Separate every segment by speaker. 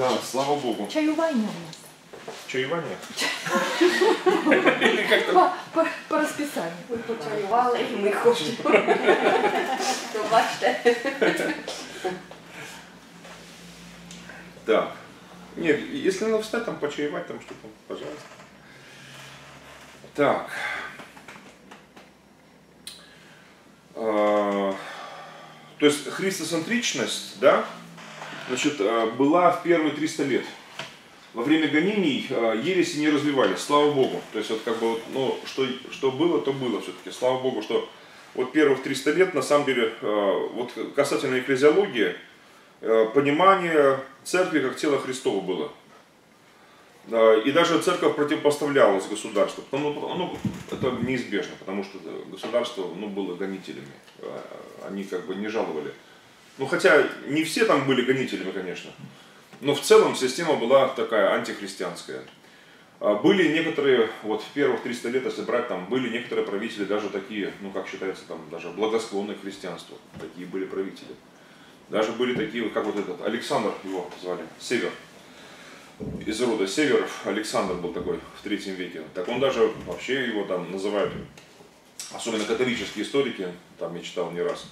Speaker 1: Да, слава Богу.
Speaker 2: Чаювання у нас.
Speaker 1: Чаювання?
Speaker 2: По, по, по розписанню.
Speaker 3: Ви почаювали і ми хочемо. То бачите.
Speaker 1: Так. Нет, если надо встать, там почаевать, там что-то, пожалуйста. Так. А, То есть христоцентричность, да, значит, а, была в первые 300 лет. Во время гонений а, ереси не развивались, слава Богу. То есть вот как бы, ну, что, что было, то было все-таки. Слава Богу, что вот первых 300 лет, на самом деле, а, вот касательно экклезиологии, понимание церкви как тела Христова было. И даже церковь противопоставлялась государству. Ну, ну, это неизбежно, потому что государство ну, было гонителями. Они как бы не жаловали. Ну, хотя не все там были гонителями, конечно. Но в целом система была такая антихристианская. А Были некоторые, вот в первых 300 лет, если брать, там были некоторые правители даже такие, ну как считается, там даже благосклонные к христианству. Такие были правители. Даже были такие, как вот этот, Александр его звали, Север. Из рода Северов, Александр был такой в третьем веке. Так он даже, вообще его там называют, особенно католические историки, там я читал не раз,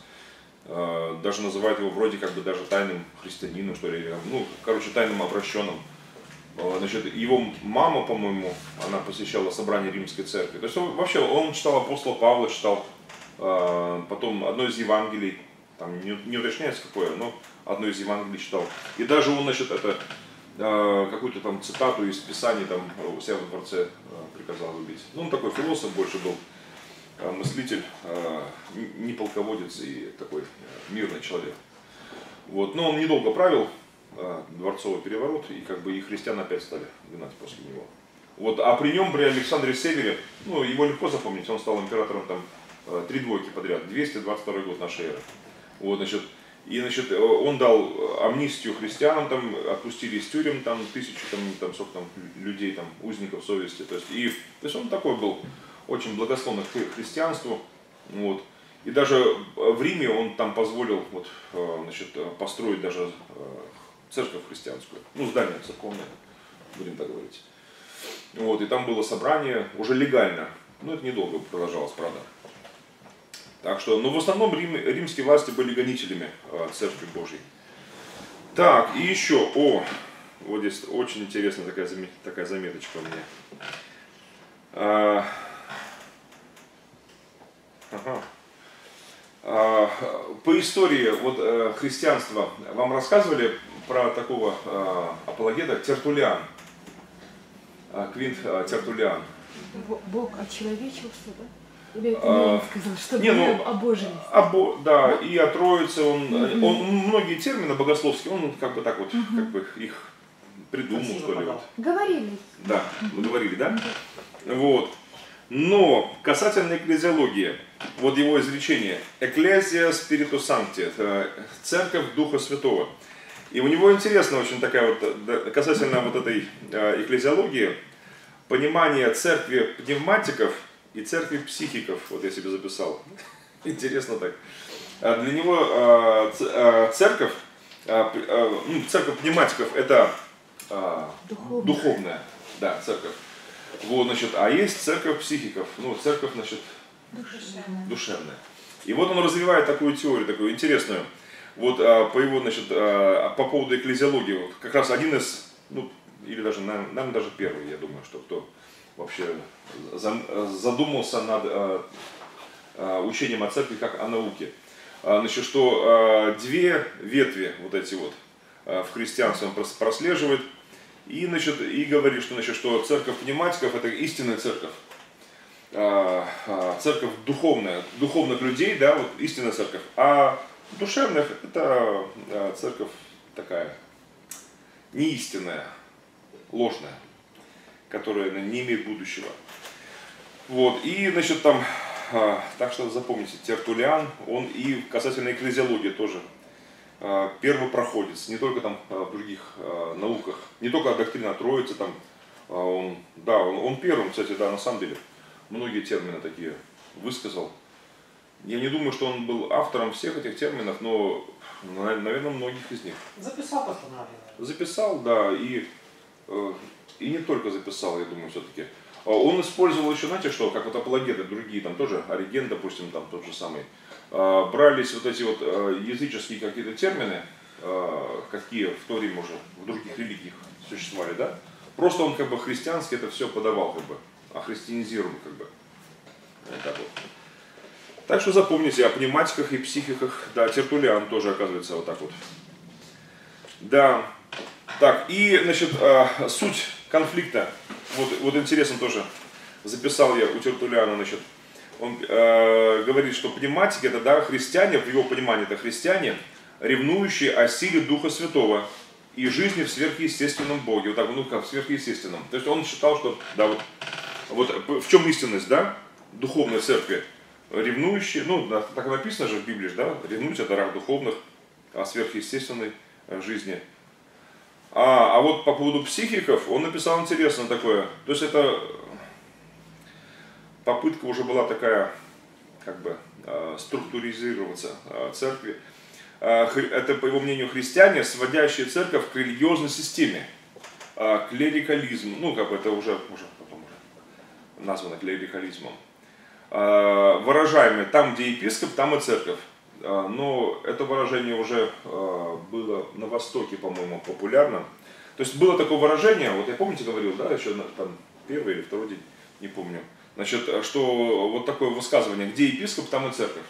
Speaker 1: даже называют его вроде как бы даже тайным христианином, что ли, ну, короче, тайным обращенным. Э, Значит, его мама, по-моему, она посещала собрание римской церкви. То есть он, вообще он читал апостола Павла, читал э, потом одно из Евангелий, там не, не уточняется какое, но одно из Евангелий читал. И даже он, значит, это э, какую-то там цитату из Писаний там у себя во дворце э, приказал убить. Ну, он такой философ больше был, э, мыслитель, э, не полководец и такой э, мирный человек. Вот. Но он недолго правил, э, дворцовый переворот, и как бы и христиан опять стали гнать после него. Вот, а при нем, при Александре Севере, ну, его легко запомнить, он стал императором там э, три двойки подряд, 222 год нашей эры. Вот, значит, и, значит, э, он дал амнистию христианам, там, отпустили из тюрем, там, тысячу, там, там, сколько там, людей, там, узников совести, то есть, и, то есть он такой был, очень благосклонный к христианству, вот. И даже в Риме он там позволил, вот, э, значит, построить даже э, церковь христианскую, ну, здание церковное, будем так говорить. Вот, и там было собрание уже легально, но это недолго продолжалось, правда. Так что, но в основном рим, римские власти были гонителями э, Церкви Божьей. Так, и еще, о, вот здесь очень интересная такая, такая заметочка у меня. А, ага. А, По истории вот, э, христианства вам рассказывали про такого э, апологета Тертулиан, А, Квинт э, Тертулиан.
Speaker 2: Бо- Бог очеловечился, да? Или это
Speaker 1: А,
Speaker 2: сказал, что
Speaker 1: не, ну,
Speaker 2: мы обожились?
Speaker 1: А Бо- да, и о Троице, он, он многие термины богословские, он как бы так вот, как бы их придумал,
Speaker 4: Красиво
Speaker 1: что ли. Вот.
Speaker 2: Говорили.
Speaker 1: Да, мы говорили, да? Вот. Но касательно экклезиологии, вот его изречение «Экклезия спириту санкти» это «Церковь Духа Святого». И у него интересно очень такая вот, касательно вот этой э, экклезиологии, понимание церкви пневматиков и церкви психиков, вот я себе записал. Интересно так. А Для него э, э, церковь, э, э, ну, церковь пневматиков это э,
Speaker 2: Духовных.
Speaker 1: духовная, да, церковь. Вот, значит, а есть церковь психиков, ну, церковь, значит, душевная. И вот он развивает такую теорию, такую интересную. Вот а, по его, значит, а, по поводу экклезиологии, вот, как раз один из, ну, или даже, наверное, наверное, даже первый, я думаю, что кто вообще за- задумался над а, а, учением о церкви как о науке. А, Значит, что а, две ветви вот эти вот а, в христианстве он прос- прослеживает и, значит, и говорит, что, значит, что церковь пневматиков это истинная церковь. А, а, Церковь духовная, духовных людей, да, вот истинная церковь. А душевных это а, церковь такая неистинная, ложная, которая не имеет будущего. Вот, и, значит, там, так что запомните, Тертулиан, он и касательно экклезиологии тоже а, первый проходец, не только там а, в других а, науках, не только доктрина Троицы, там, а, он, да, он, он первым, кстати, да, на самом деле, многие термины такие высказал. Я не думаю, что он был автором всех этих терминов, но, наверное, многих из них.
Speaker 4: Записал постановление.
Speaker 1: Записал, да, и, э, и не только записал, я думаю, все-таки. Он использовал еще, знаете что, как вот апологеты другие, там тоже, Ориген, допустим, там тот же самый. А, брались вот эти вот э, языческие какие-то термины, э, какие в то время уже в других религиях существовали, да? Просто он как бы христиански это все подавал, как бы, а христианизировал, как бы. Вот так вот. Так что запомните о пневматиках и психиках. Да, Тертулиан тоже оказывается вот так вот. Да. Так, и, значит, суть конфликта. Вот, вот интересно тоже. Записал я у Тертулиана, значит. Он э, говорит, что пневматики это, да, христиане, в его понимании это христиане, ревнующие о силе Духа Святого и жизни в сверхъестественном Боге. Вот так, ну как, в сверхъестественном. То есть он считал, что, да, вот, вот в чем истинность, да, духовной церкви ревнующие, ну, так написано же в Библии, да, ревнуйте о дарах духовных, о сверхъестественной э, жизни. А, а вот по поводу психиков, он написал интересно такое, то есть это попытка уже была такая, как бы, э, структуризироваться э, церкви. Это, по его мнению, христиане, сводящие церковь к религиозной системе, клерикализм, ну, как бы это уже, уже потом уже названо клерикализмом. Э, выражаемые там, где епископ, там и церковь. Э, но это выражение уже э, было на Востоке, по-моему, популярно. То есть было такое выражение, вот я помните говорил, да, еще там первый или второй день, не помню, значит, что вот такое высказывание, где епископ, там и церковь.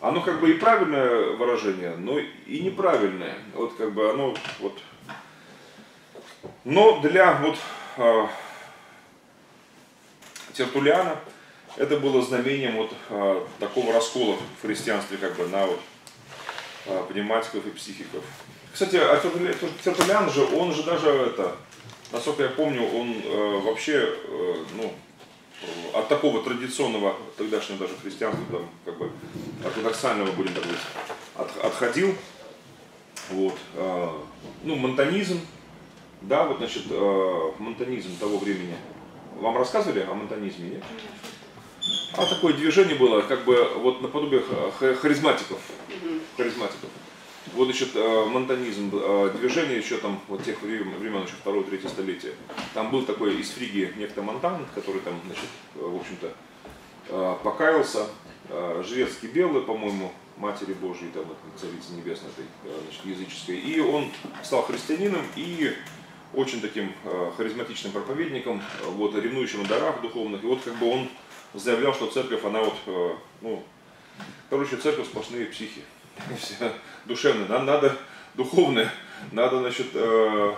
Speaker 1: Оно как бы и правильное выражение, но и неправильное. Вот как бы оно вот. Но для вот э, Тертулиана, это было знамением вот а, такого раскола в христианстве как бы на вот а, пневматиков и психиков. Кстати, а Тертулиан же, он же даже это, насколько я помню, он э, вообще, э, ну, от такого традиционного тогдашнего даже христианства, там, как бы ортодоксального, будем так говорить, от, отходил. Вот. Э, ну, монтанизм, да, вот, значит, э, монтанизм того времени. Вам рассказывали о монтанизме, нет? А такое движение было, как бы вот наподобие харизматиков. Харизматиков. Вот, значит, э, монтанизм, э, движение еще там, вот тех времен, времен еще второе, третье столетие. Там был такой из Фригии некто Монтан, который там, значит, э, в общем-то, покаялся. Жрецкий белый, по-моему, Матери Божьей, там, Царицы Небесной, этой, значит, языческой. И он стал христианином и очень таким харизматичным проповедником, вот, ревнующим о дарах духовных. И вот как бы он заявлял, что церковь, она вот, э, ну, короче, церковь сплошные психи, душевные, нам надо духовное, надо, значит, э,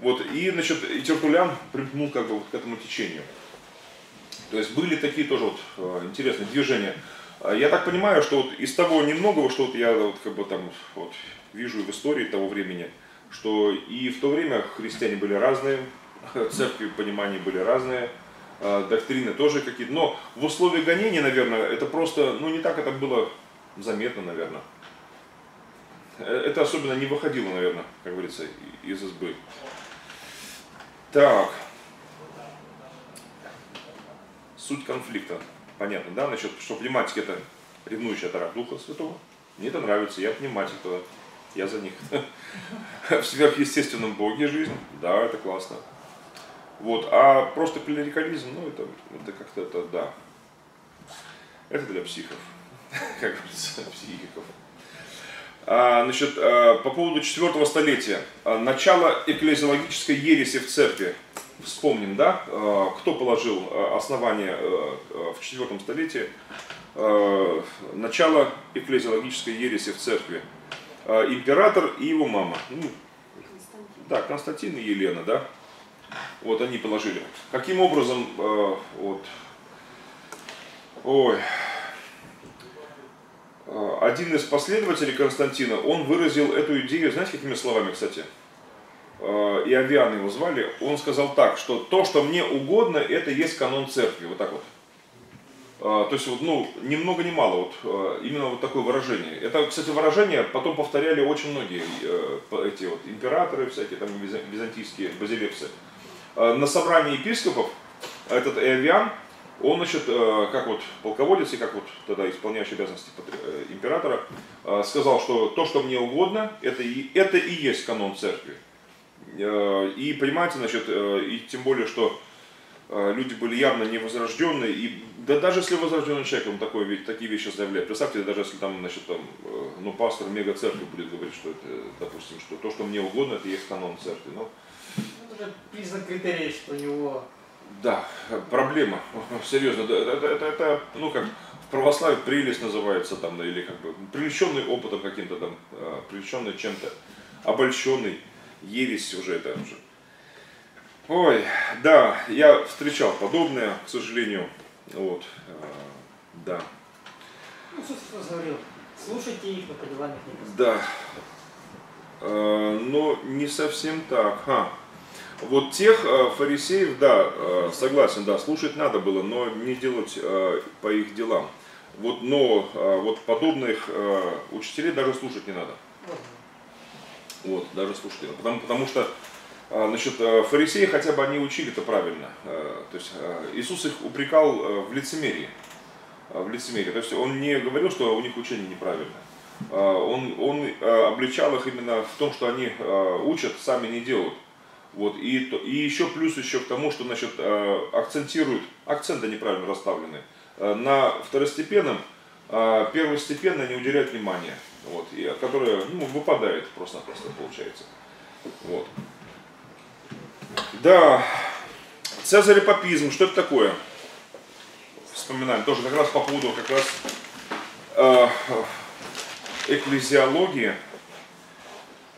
Speaker 1: вот, и, значит, и Тертулян примкнул как бы вот к этому течению. То есть были такие тоже вот э, интересные движения. А я так понимаю, что вот из того немногого, что вот я вот как бы там вот вижу в истории того времени, что и в то время христиане были разные, церкви понимания были разные, Э, доктрины тоже какие-то. Но в условиях гонения, наверное, это просто, ну не так это было заметно, наверное. Э, это особенно не выходило, наверное, как говорится, из избы. Так. Суть конфликта. Понятно, да? Насчет, что пневматик это ревнующий от Духа Святого. Мне это нравится, я пневматик, я за них. В сверхъестественном Боге жизнь, да, это классно. Вот. А просто клерикализм, ну это, это как-то это, да. Это для психов, как говорится, психиков. А, значит, а, по поводу четвертого столетия. А, начало экклезиологической ереси в церкви. Вспомним, да, кто положил основание в четвертом столетии. Начало экклезиологической ереси в церкви. Император и его мама. Ну, да, Константин и Елена, да. Вот они положили. Каким образом, вот, ой, один из последователей Константина, он выразил эту идею, знаете, какими словами, кстати? Э, и Авиан его звали, он сказал так, что то, что мне угодно, это есть канон церкви, вот так вот. То есть, вот, ну, ни много ни мало, вот, именно вот такое выражение. Это, кстати, выражение потом повторяли очень многие эти вот императоры всякие, там, византийские, базилевсы. Э, на собрании епископов этот Эвиан он, значит, э, как вот полководец и как вот тогда исполняющий обязанности э, императора, э, сказал, что то, что мне угодно, это и, это и есть канон церкви. И понимаете, значит, и тем более, что люди были явно невозрожденные, и да даже если возрожденный человек, он такой, такие вещи заявляет. Представьте, даже если там, значит, там, ну, пастор мега церкви будет говорить, что это, допустим, что то, что мне угодно, это есть канон церкви. Ну,
Speaker 4: это признак критерия, что у него
Speaker 1: да, проблема, серьезно, это, это, это, ну как в православии прелесть называется там, или как бы привлеченный опытом каким-то там, а, привлеченный чем-то, обольщенный, ересь уже это уже. Ой, да, я встречал подобное, к сожалению, вот, а, да.
Speaker 4: Ну, собственно, говорил, слушайте их, но по делам их не
Speaker 1: Да, а, но не совсем так, ха. Вот тех э, фарисеев, да, э, согласен, да, слушать надо было, но не делать э, по их делам. Вот, но вот подобных учителей даже слушать не надо. Вот, даже слушать не надо. Потому, потому что Значит, фарисеи хотя бы они учили это правильно. То есть Иисус их упрекал в лицемерии. В лицемерии. То есть он не говорил, что у них учение неправильно. Он, он обличал их именно в том, что они учат, сами не делают. Вот, и, и еще плюс еще к тому, что значит, э, акцентируют, акценты неправильно расставлены, э, на второстепенном, а первостепенно не уделяют внимания, вот, и, которое ну, выпадает просто-напросто получается. Вот. Да, цезарепапизм, что это такое? Вспоминаем, тоже как раз по поводу как раз э, экклезиологии,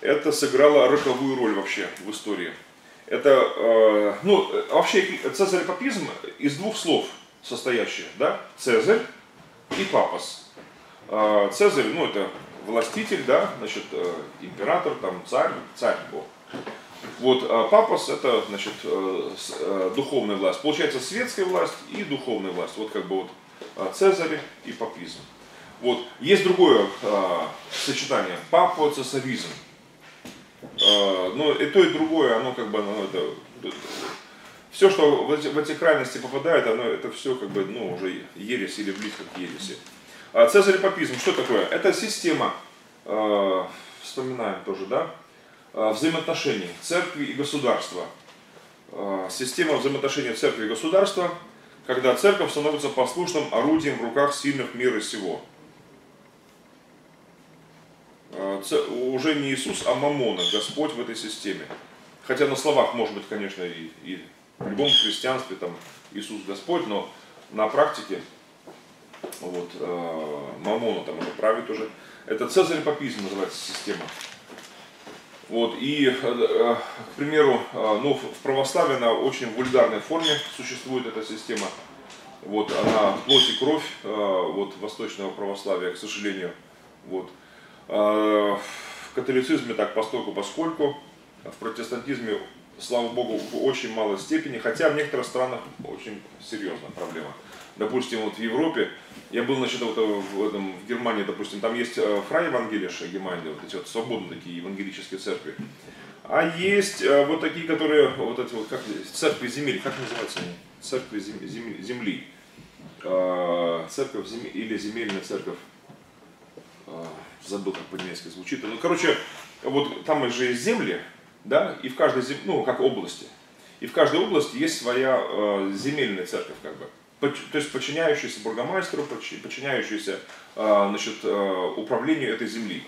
Speaker 1: это сыграло роковую роль вообще в истории. Это, э, ну, вообще цезарь-папизм из двух слов состоящий, да, Цезарь и папас. Э, Цезарь, ну, это властитель, да, значит, э, император, там, царь, царь Бог. Вот, а папас это, значит, э, э, духовная власть. Получается, светская власть и духовная власть. Вот как бы вот э, Цезарь и папизм. Вот. Есть другое э, сочетание. Папа, цесаризм. А, но и то, и другое, оно как бы, ну, это, все, что в эти, в эти крайности попадает, оно, это все как бы, ну, уже ересь или близко к ереси. А цезарь-папизм, что такое? Это система, э, вспоминаем тоже, да, взаимоотношений церкви и государства. Система взаимоотношений церкви и государства, когда церковь становится послушным орудием в руках сильных мира сего. А, уже не Иисус, а Мамона, Господь в этой системе. Хотя на словах, может быть, конечно, и, и в любом христианстве там Иисус Господь, но на практике вот, э, Мамона там уже правит уже. Это Цезарь Папизм называется система. Вот, и, э, э, к примеру, э, ну, в православии на очень вульгарной форме существует эта система. Вот, она плоть и кровь вот, восточного православия, к сожалению. Вот. А, в католицизме так постольку поскольку, в протестантизме, слава богу, в очень малой степени, хотя в некоторых странах очень серьезная проблема. Допустим, вот в Европе, я был, значит, вот в, этом, в Германии, допустим, там есть э, фрай Евангелиша Германии, вот эти вот свободные такие евангелические церкви. А есть э, вот такие, которые, вот эти вот, как церкви земель, как называются они? Церкви зем, земли. А, церковь земли или земельная церковь забыл, как по-немецки звучит. Ну, короче, вот там же есть земли, да, и в каждой земле, ну, как области. И в каждой области есть своя э, земельная церковь, как бы. То есть подчиняющаяся бургомастеру, подчиняющаяся э, значит, э, управлению этой земли.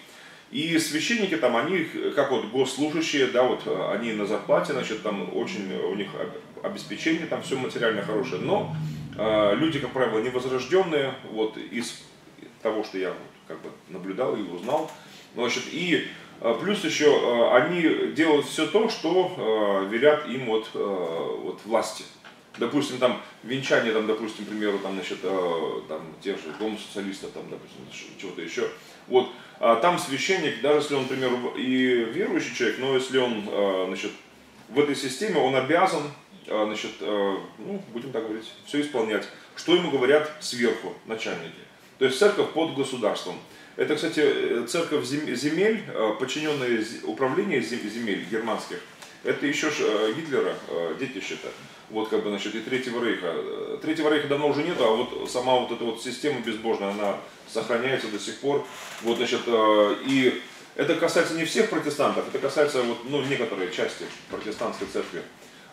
Speaker 1: И священники там, они, как вот госслужащие, да, вот они на зарплате, значит, там очень у них обеспечение, там все материально хорошее, но э, люди, как правило, невозрожденные, вот из того, что я как бы наблюдал и узнал. Значит, и э, плюс еще э, они делают все то, что э, верят им от, от власти. Допустим, там венчание, там, допустим, к примеру, там, значит, там, тех же гомосоциалистов, там, допустим, чего-то еще. Вот, а там священник, даже если он, например, и верующий человек, но если он, значит, в этой системе, он обязан, значит, ну, будем так говорить, все исполнять, что ему говорят сверху начальники. То есть церковь под государством. Это, кстати, церковь земель, э, подчиненная управлению земель германских, Это еще э, Гитлера, э, детище-то. Вот как бы, значит, и Третьего Рейха. Э, Третьего Рейха давно уже нету, а вот сама вот эта вот система безбожная, она сохраняется до сих пор. Вот, значит, э, и это касается не всех протестантов, это касается вот, ну, некоторой части протестантской церкви.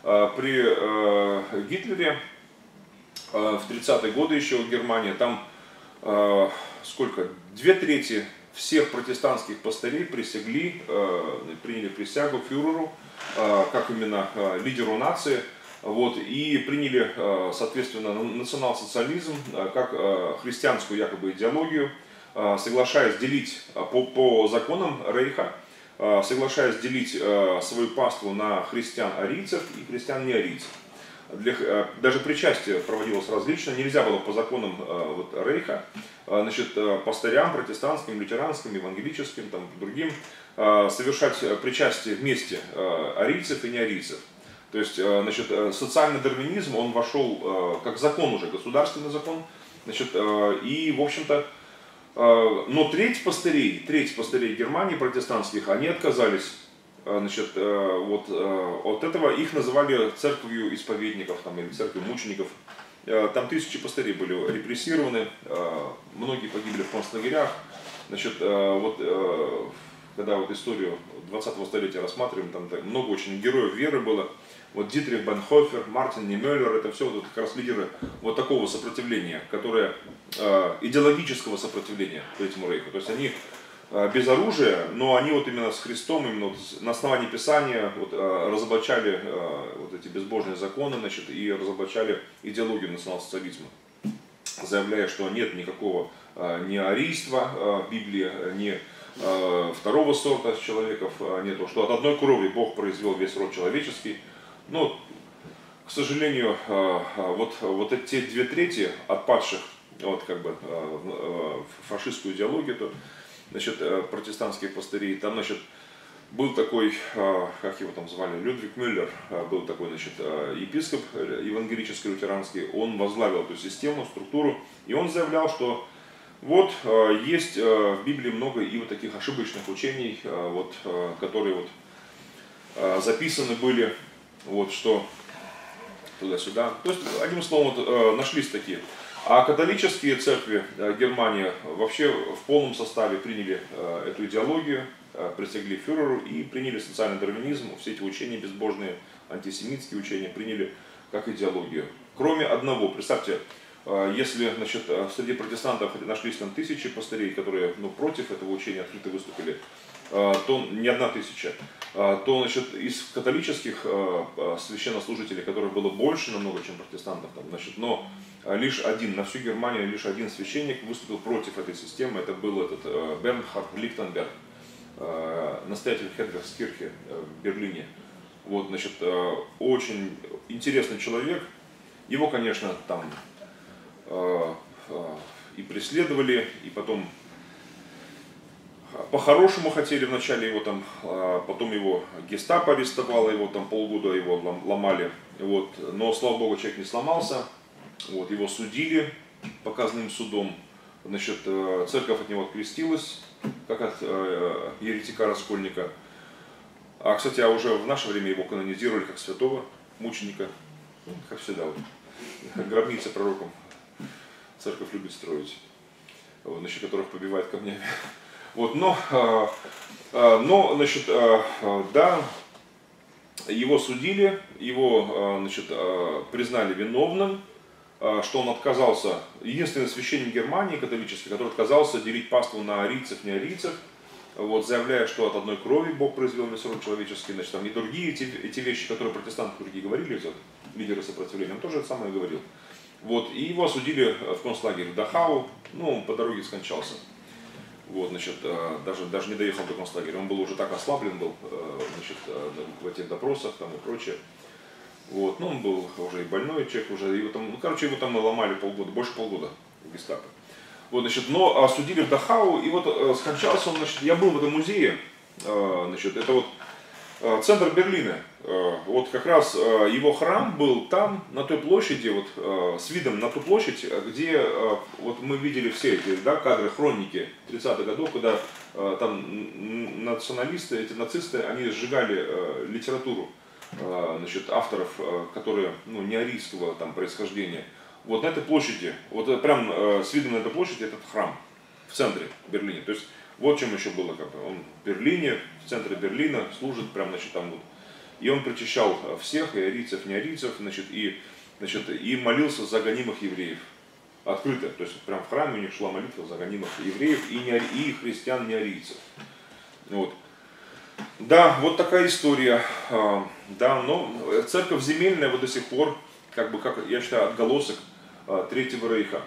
Speaker 1: Э, При э, Гитлере э, в 30-е годы еще в Германии, там э, сколько, две трети всех протестантских пастырей присягли, э, приняли присягу фюреру, э, как именно лидеру нации, вот, и приняли, соответственно, национал-социализм как христианскую якобы идеологию, соглашаясь делить по, по законам Рейха, соглашаясь делить свою паству на христиан-арийцев и христиан-неарийцев. Для, э, даже причастие проводилось различно, нельзя было по законам э, вот, Рейха, э, значит, пастырям, протестантским, лютеранским, евангелическим, там, другим, совершать причастие вместе арийцев и неарийцев. То есть, значит, социальный дарвинизм, он вошел как закон уже, государственный закон, значит, и, в общем-то, но треть пастырей, треть пастырей Германии протестантских, они отказались значит, э, вот э, от этого, их называли церковью исповедников там, или церковью мучеников. Э, Там тысячи пастырей были репрессированы, э, многие погибли в концлагерях. Значит, э, вот э, когда вот историю 20-го столетия рассматриваем, там много очень героев веры было. Вот Дитрих Бенхофер, Мартин Немеллер, это все вот как раз лидеры вот такого сопротивления, которое э, идеологического сопротивления этому рейху. То есть они э, без оружия, но они вот именно с Христом, именно вот на основании Писания вот, э, разоблачали э, вот эти безбожные законы, значит, и разоблачали идеологию национал-социализма заявляя, что нет никакого ни арийства Библии, ни второго сорта человеков нету, что от одной крови Бог произвел весь род человеческий. Но, к сожалению, вот, вот эти две трети отпадших вот, как бы, в фашистскую идеологию, то, значит, э, протестантские пастыри, там, значит, был такой, э, как его там звали, Людвиг Мюллер, э, был такой, значит, епископ евангелический лютеранский, он возглавил эту систему, структуру, и он заявлял, что вот есть в Библии много и вот таких ошибочных учений, вот, которые вот записаны были, вот что туда-сюда. То есть, одним словом, вот, нашлись такие. А католические церкви э, Германии вообще в полном составе приняли э, эту идеологию, э, присягли фюреру и приняли социальный дарвинизм, все эти учения безбожные, антисемитские учения приняли как идеологию. Кроме одного, представьте, если значит, среди протестантов нашлись там тысячи пастырей, которые ну, против этого учения открыто выступили, то не одна тысяча, то значит, из католических священнослужителей, которых было больше намного, чем протестантов, там, значит, но лишь один, на всю Германию лишь один священник выступил против этой системы, это был этот э, Бернхард Лихтенберг, э, настоятель Хедвигскирхе э, в Берлине. Вот, значит, очень интересный человек. Его, конечно, там и преследовали, и потом по-хорошему хотели вначале его там, а потом его гестапо арестовало, его там полгода его лом- ломали, вот, но слава богу человек не сломался, вот, его судили показным судом, значит, э, церковь от него открестилась, как от э, еретика-раскольника, а, кстати, а уже в наше время его канонизировали как святого мученика, как всегда, вот, гробница пророком церковь любит строить, вот, насчет которых побивает камнями. Вот, но, а, но, значит, да, его судили, его, значит, признали виновным, что он отказался, единственный священник Германии католический, который отказался делить паству на арийцев, не арийцев, вот, заявляя, что от одной крови Бог произвел весь род человеческий, значит, там и другие эти, эти вещи, которые протестанты другие говорили, вот, лидеры сопротивления, он тоже это самое говорил. Вот, и его осудили в концлагерь Дахау, ну, он по дороге скончался. Вот, значит, э, даже, даже не доехал до концлагеря. Он был уже так ослаблен был, э, значит, э, в этих допросах там и прочее. Вот, ну, он был уже и больной человек, уже, его там, ну, короче, его там ломали полгода, больше полгода в гестапо. Вот, значит, но осудили в Дахау, и вот э, скончался он, значит, я был в этом музее, э, значит, это вот Э, центр Берлина. Э, вот как раз э, его храм был там, на той площади, вот с видом на ту площадь, где вот мы видели все эти да, кадры, хроники 30-х годов, когда там националисты, эти нацисты, они сжигали литературу значит, авторов, которые ну, не арийского там, происхождения. Вот на этой площади, вот прям с видом на эту площадь этот храм в центре Берлина. То есть вот чем еще было, как бы. он в Берлине, в центре Берлина служит, прям, значит, там вот. И он причащал всех, и арийцев, не арийцев, значит, и, значит, и молился за гонимых евреев. Открыто, то есть прям в храме у них шла молитва за гонимых евреев и, не, и христиан, не арийцев. Вот. Да, вот такая история. А, да, но церковь земельная вот до сих пор, как бы, как я считаю, отголосок а, Третьего Рейха.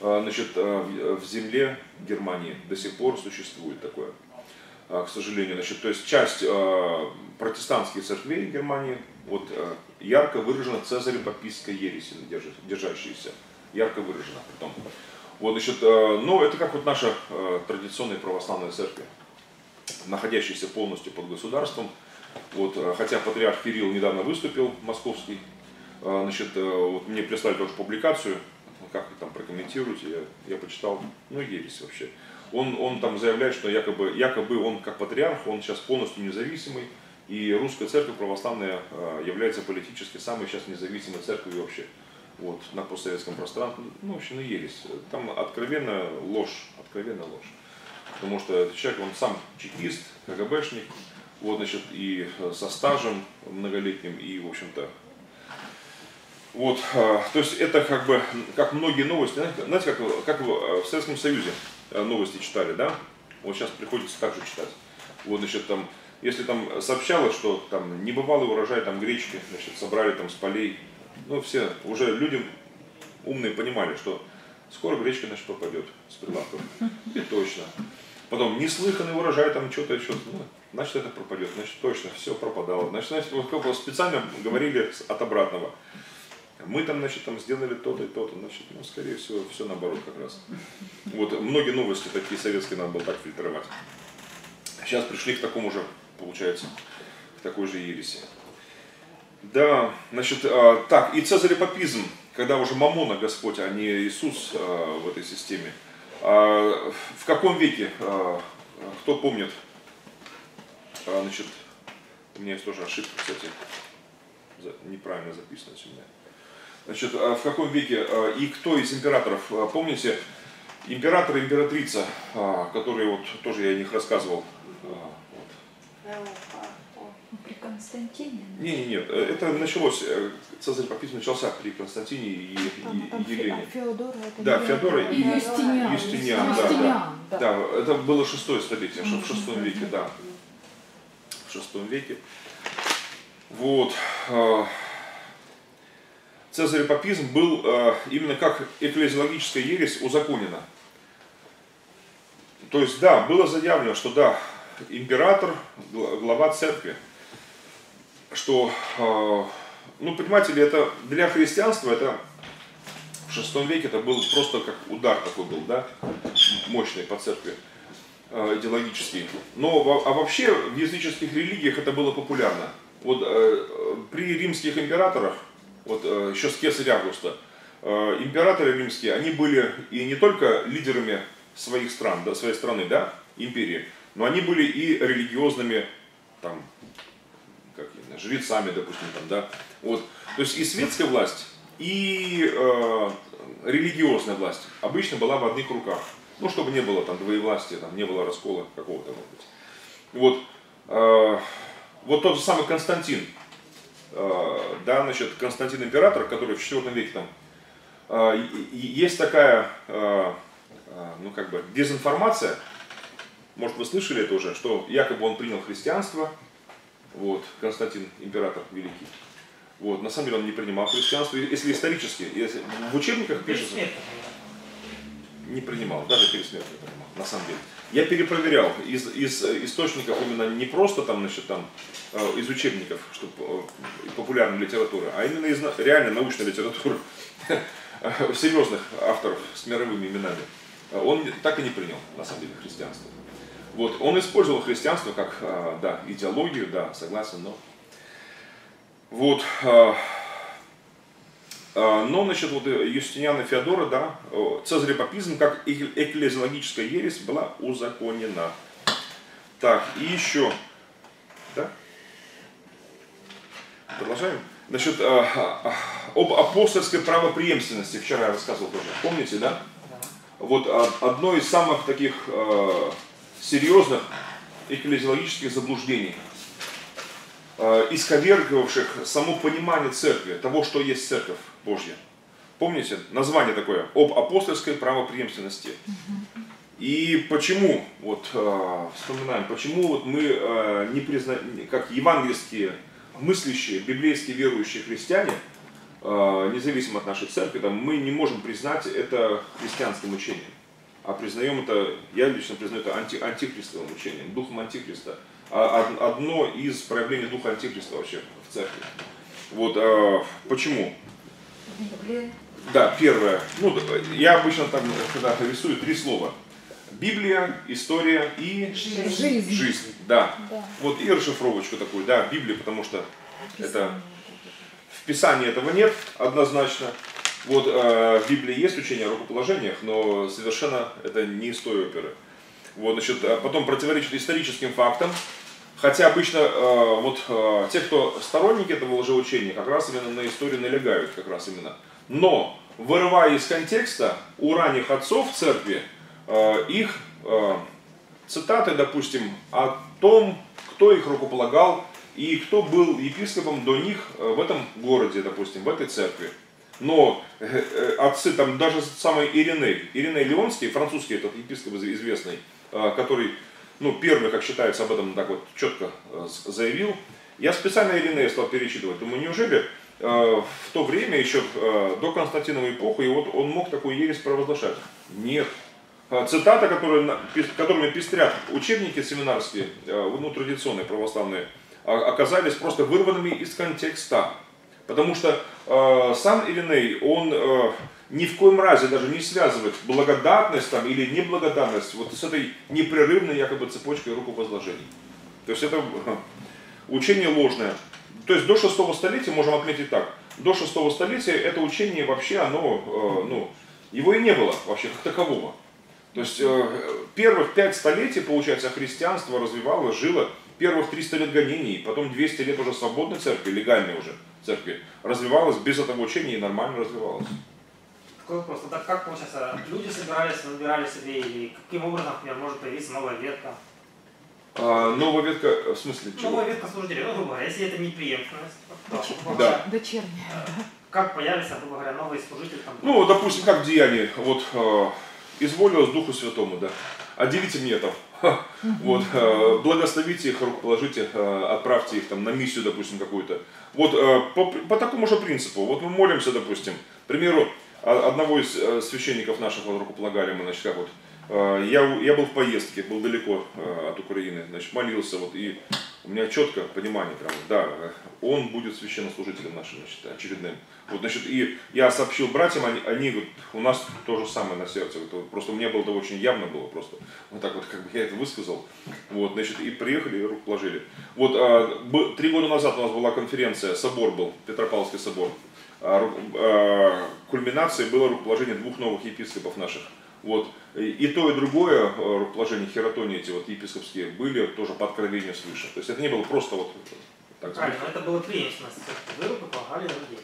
Speaker 1: А, значит, в земле Германии до сих пор существует такое, к сожалению. Значит, то есть часть протестантских церквей Германии вот, ярко выражена цезарепапистской ереси, держащаяся, ярко выражена. Притом. Вот, значит, но это как вот наша традиционная православная церковь, находящаяся полностью под государством. Вот, хотя патриарх Кирилл недавно выступил, московский, значит, вот мне прислали тоже публикацию, как вы там прокомментируете, я, я почитал, ну, ересь вообще. Он, он там заявляет, что якобы, якобы он как патриарх, он сейчас полностью независимый, и русская церковь православная является политически самой сейчас независимой церковью вообще вот, на постсоветском пространстве. Ну, вообще, ну, ересь. Там откровенно ложь, откровенно ложь. Потому что этот человек, он сам чекист, КГБшник, вот, значит, и со стажем многолетним, и, в общем-то, вот, а, то есть это как бы, как многие новости, знаете, как, как в Советском Союзе э, новости читали, да? Вот сейчас приходится так же читать. Вот, значит, там, если там сообщалось, что там небывалый урожай там гречки, значит, собрали там с полей, ну, все, уже люди умные понимали, что скоро гречка, значит, попадет с прилавков. И точно. Потом неслыханный урожай, там что-то еще, ну, значит, это пропадет, значит, точно, все пропадало. Значит, значит, вот, специально говорили от обратного. Мы там, значит, там сделали то-то и то-то, значит, ну, скорее всего, все наоборот как раз. Вот многие новости такие советские надо было так фильтровать. Сейчас пришли к такому же, получается, к такой же ереси. Да, значит, а, так, и цезарепапизм, когда уже Мамона Господь, а не Иисус а, в этой системе. А, в каком веке, а, кто помнит, а, значит, у меня есть тоже ошибка, кстати, неправильно записано у меня. Значит, а в каком веке а, и кто из императоров, помните, император и императрица, которые вот тоже я о них рассказывал.
Speaker 2: При Константине?
Speaker 1: Не, не, нет, это началось, э, Цезарь Папизм начался при Константине и, и, и Елене.
Speaker 2: Феодора это
Speaker 1: Да, Феодора и
Speaker 2: Юстиниан.
Speaker 1: Юстиниан, да, да, да. Да, это было шестое столетие, в шестом веке, да. В шестом веке. Вот. Цезарепапизм был э, именно как экклезиологическая ересь узаконена. То есть, да, было заявлено, что да, император, глава церкви, что, э, ну, понимаете ли, это для христианства, это в шестом веке это был просто как удар такой был, да, мощный по церкви э, идеологический. Но, а вообще в языческих религиях это было популярно. Вот при римских императорах вот э, еще с Кесаря Августа, э, императоры римские, они были и не только лидерами своих стран, да, своей страны, да, империи, но они были и религиозными, там, жрецами, допустим, там, да, вот, то есть и светская власть, и э, религиозная власть обычно была в одних руках, ну, чтобы не было там двоевластия, там, не было раскола какого-то, может быть. Вот, э, вот тот же самый Константин, Э, да, значит, Константин Император, который в IV веке там, э, есть такая, э, ну как бы, дезинформация, может вы слышали это уже, что якобы он принял христианство, вот, Константин Император Великий. Вот, на самом деле он не принимал христианство, если исторически, если в учебниках пишется, не принимал, даже перед смертью не принимал, на самом деле. Я перепроверял из, из источников именно не просто там, значит, там, э, из учебников, что э, популярной литературы, а именно из реально научной литературы, серьезных авторов с мировыми именами. Он так и не принял, на самом деле, христианство. Вот, он использовал христианство как, а, да, идеологию, да, согласен, но... Вот, а, а, но, значит, вот Юстиниана Феодора, да, цезарепапизм как экклезиологическая ересь была узаконена. Так, и еще, да? Продолжаем. Значит, об апостольской правопреемственности вчера я рассказывал тоже. Помните, да? Вот одно из самых таких серьезных экклезиологических заблуждений, э, исковерговавших само понимание церкви, того, что есть церковь Божья. Помните, название такое, об апостольской правопреемственности. И почему, вот э, вспоминаем, почему вот мы э, не признаем, как евангельские мыслящие, библейские верующие христиане, независимо от нашей церкви, там, мы не можем признать это христианским учением а признаем это, я лично признаю это анти, антихристовым учением, духом антихриста. А, одно из проявлений духа антихриста вообще в церкви. Вот, а, почему? Да, первое. Ну, я обычно там, когда рисую три слова. Библия, история и
Speaker 2: жизнь.
Speaker 1: жизнь. Да. да. Вот и расшифровочку такую, да, Библия, потому что Писание. это в Писании этого нет однозначно. Вот э, в Библии есть учение о рукоположениях, но совершенно это не из той оперы. Вот, значит, а потом противоречит историческим фактам, хотя обычно э, вот э, те, кто сторонники этого лжеучения, как раз именно на историю налегают, как раз именно. Но, вырывая из контекста у ранних отцов церкви э, их э, цитаты, допустим, о том, кто их рукополагал и кто был епископом до них э, в этом городе, допустим, в этой церкви. Но э, э, отцы, там даже самый Ириней, Ириней Леонский, французский этот епископ известный, э, который, ну, первый, как считается, об этом так вот четко заявил, я специально Иринея стал перечитывать. Думаю, неужели в то время, еще до Константиновой эпохи, и вот он мог такую ересь провозглашать? Нет. Цитаты, которые, которыми пестрят учебники семинарские, ну, традиционные православные, оказались просто вырванными из контекста. Потому что э, сам Ириней, он э, ни в коем разе даже не связывает благодатность там, или неблагодатность вот с этой непрерывной якобы цепочкой рукопозложений. То есть это э, учение ложное. То есть до шестого столетия, можем отметить так, до шестого столетия это учение вообще, оно, э, ну, его и не было вообще как такового. То есть э, первых пять столетий, получается, христианство развивалось, жило первых 300 лет гонений, потом 200 лет уже свободной церкви, легальной уже церкви, развивалась без этого учения и нормально развивалась.
Speaker 4: Такой вопрос. А так как получается, люди собирались, выбирали себе, или каким образом, например, может появиться новая ветка?
Speaker 1: А, новая ветка, в смысле
Speaker 4: чего? Новая ветка служителей, ну, грубо говоря, если это не преемственность, то,
Speaker 2: да. Дочерняя.
Speaker 4: Э, как появится, грубо говоря, новый служитель? Там,
Speaker 1: ну, допустим, как в Деянии, вот, э, изволилось Духу Святому, да, отделите мне там вот, э, благословите их, положите, э, отправьте их там на миссию, допустим, какую-то. Вот э, по, по такому же принципу. Вот мы молимся, допустим, к примеру, одного из священников наших вот, рукополагали мы, значит, как вот, я, я был в поездке, был далеко от Украины, значит, молился, вот, и у меня четкое понимание, прям, да, он будет священнослужителем нашим, значит, очередным. Вот, значит, и я сообщил братьям, они, они говорят, у нас то же самое на сердце. Вот, просто меня было это очень явно было просто. Вот так вот, как бы я это высказал. Вот, значит, и приехали, и руку положили. Вот, три года назад у нас была конференция, собор был, Петропавловский собор. А, кульминацией было рукоположение двух новых епископов наших. Вот. И то, и другое а, рукоположение хератонии, эти вот епископские, были тоже по откровению свыше. То есть это не было просто вот
Speaker 4: так Правильно, это было преемственность. Вы рукополагали людей.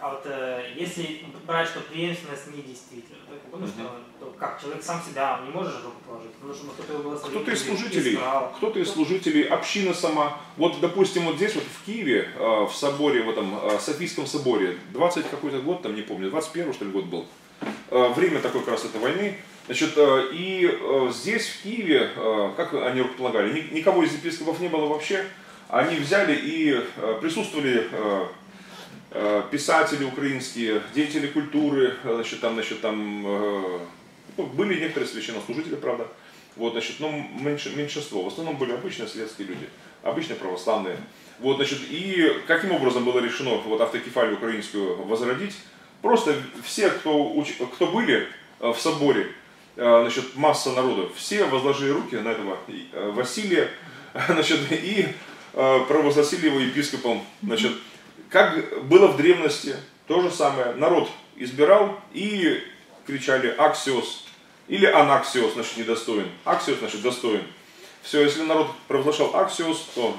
Speaker 4: А вот э, если брать, что преемственность недействительна, то, потому что, то как, человек сам себя не может руку положить, потому что кто-то его
Speaker 1: Кто-то из служителей, кто-то из служителей, община сама. Вот, допустим, вот здесь вот в Киеве, э, в соборе, в этом э, Софийском соборе, 20 какой-то год, там не помню, 21 что ли год был, э, время такой как раз этой войны, Значит, э, и э, здесь, в Киеве, э, как они рукополагали, никого из епископов не было вообще, они взяли и присутствовали Э, писатели украинские, деятели культуры, э, значит, там, значит, там, э, ну, были некоторые священнослужители, правда, вот, значит, но меньшинство, в основном были обычные светские люди, обычные православные. Вот, значит, и каким образом было решено вот автокефалию украинскую возродить? Просто все, кто, уч... кто были в соборе, э, значит, масса народу, все возложили руки на этого э, Василия, значит, и э, провозгласили его епископом. Значит, как было в древности, то же самое. Народ избирал и кричали «Аксиос» или «Анаксиос», значит, недостоин. «Аксиос», значит, достоин. Все, если народ провозглашал «Аксиос», то